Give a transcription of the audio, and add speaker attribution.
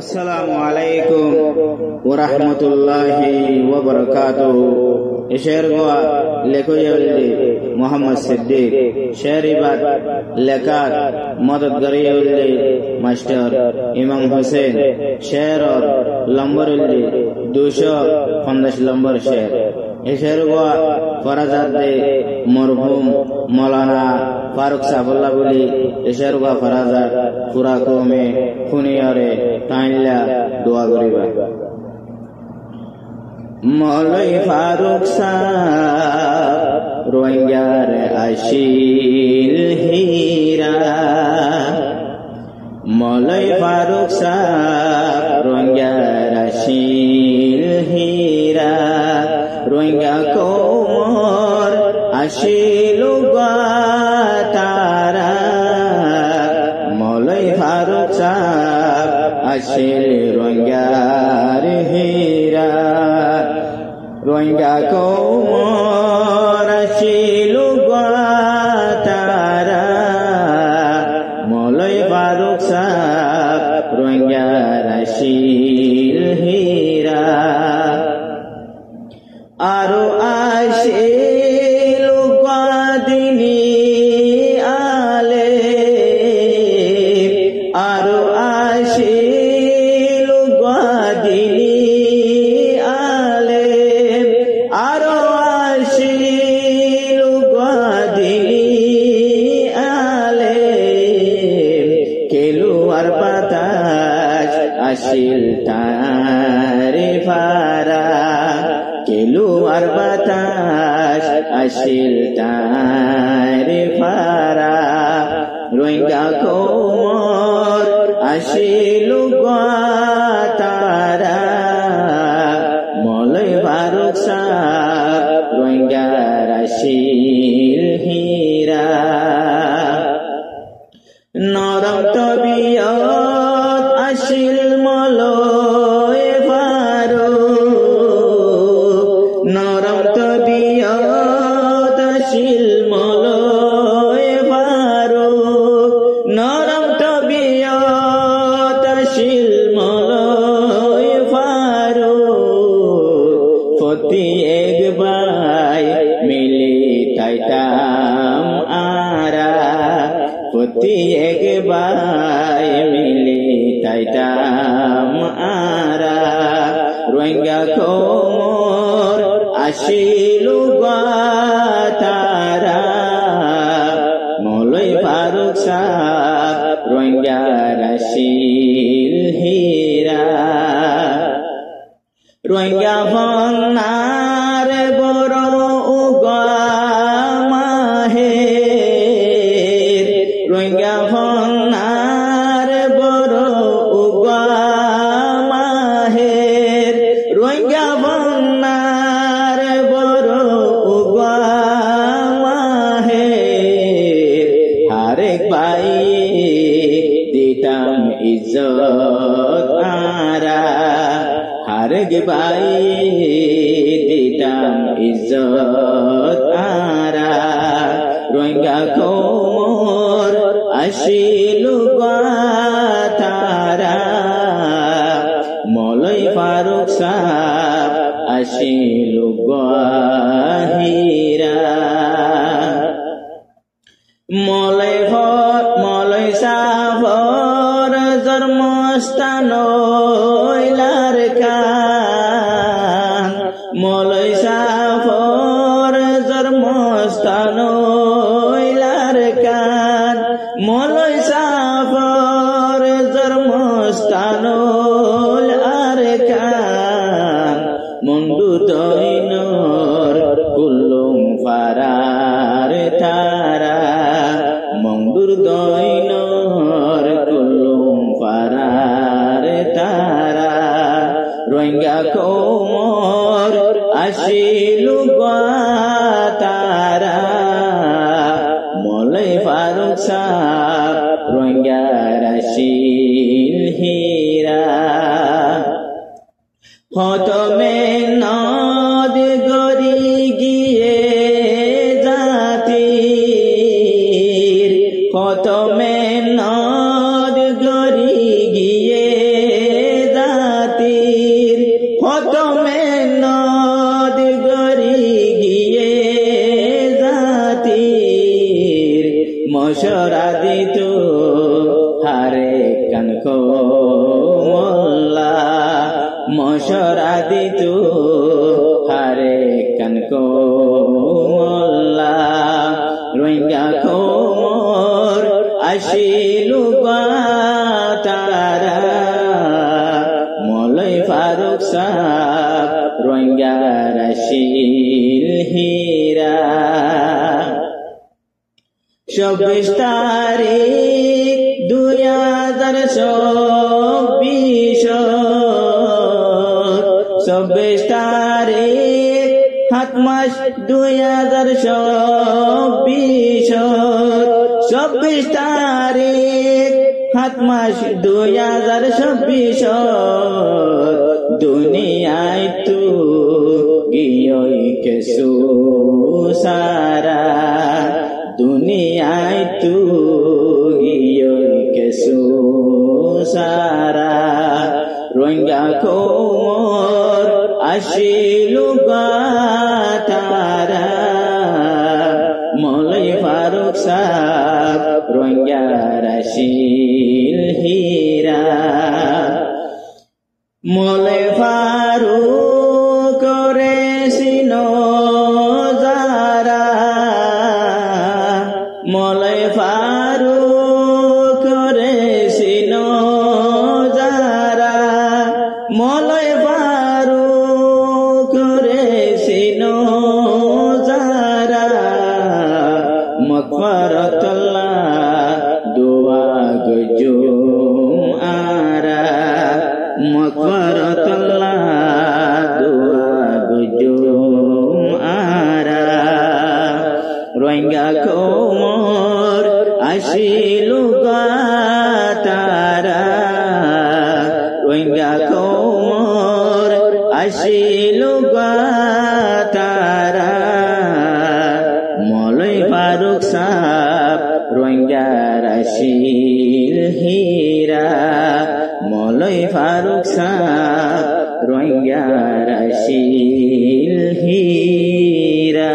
Speaker 1: আসসালামু আলাইকুম ওয়া রাহমাতুল্লাহি ওয়া বারাকাতুহু এশের গোয়া লেখইয়ল্লি মোহাম্মদ সিদ্দিক। শেরিবাদ লেখাত মদতগরিয়ল্লি মাস্টার ইমাম হোসেন। শেরর, লম্বরুল্লি, দুশো পঞ্চাশ লম্বর শের। এশের গোয়া ফরাজাদে মরহুম, মৌলানা ফারুক সাবুল্লাহ বলি এশের গোয়া ফরাজাদ পুরা কমে খুনিয়রে টাইনলা দোয়া করিবা। মৌলাই ফারুক সাহ রোহিঙ্গার আশিল হীরা। মৌলাই ফারুক সাহ রোহিঙ্গার আশিল হীরা। রোহিঙ্গা কোমর আশিল সাহ আশিল রোহিঙ্গার হীরা। রঙ্গা কোমর আশিল তারা। মলয় বারুক সাপ রঙ্গার আশিল বাতাস আসিল তারে ফারা, কেলু আর বাতাস আসিল তারে ফারা। রোহিঙ্গা কোমর, আসিল তারা মলয় ভারত সাহ রোহিঙ্গার আসিল হীরা। নরম মলয় ভারো নরম তবিয়ত আসিল মলয় ভারো ফতি একবার মিলি তাইতাম আরা। প্রতি একবার মিলি তাইতাম আরা। রোহিঙ্গা কোমর আসিল তারা রোহিঙ্গা ভন্নার বড় উগামাহে রোহিঙ্গা ভন্নার বড় উগামাহে রোহিঙ্গা ভন্নার বড় উগামাহে হারেক ভাই দিতাম ইজ্জত। হারেক ভাই দিতাম ইজ্জত আরা। রোহিঙ্গা কোমর আসিল তারা মলয় ফারুক সাহ আসিল সাভর জন্মস্থান লার কান সাভর জন্মস্থান আর কান মন্দু দৈনর কুল্লুম ফারার তারা। মন্দুর দৈনর ফারার তারা। রোহিঙ্গা কোমর আসিল তারা মলয় ফারুক সাহ, রোহিঙ্গার আসিল হীরা। হতমে নদ গরি গিয়ে জাতির হতমে নদ গরি গিয়ে চরা দিত। হারে কানক মোল্লা, মশরা দিত। হারে কানক মোল্লা, রোহিঙ্গা কোমর আসিলু মলয় ফারুক সাহ রোহিঙ্গা রাশিল হীরা। চব্বিশ তারিখ দুই হাজার চব্বিশ। চব্বিশ তারিখ, সাত মাস দুই হাজার চব্বিশ। চব্বিশ তারিখ, সাত মাস দুই হাজার চব্বিশ। দুনিয়ায় তু গিয়ে কেসু সারা। দুনিয়ায় তু কেসু সারা। রোহিঙ্গা কোমর আসিলু তারা মলয় ফারুক সাহ রোহিঙ্গা রাশিল হীরা। মলয় রাশিল হীরা মলয় ফারুক সাহ রোহিঙ্গা রাশিল হীরা।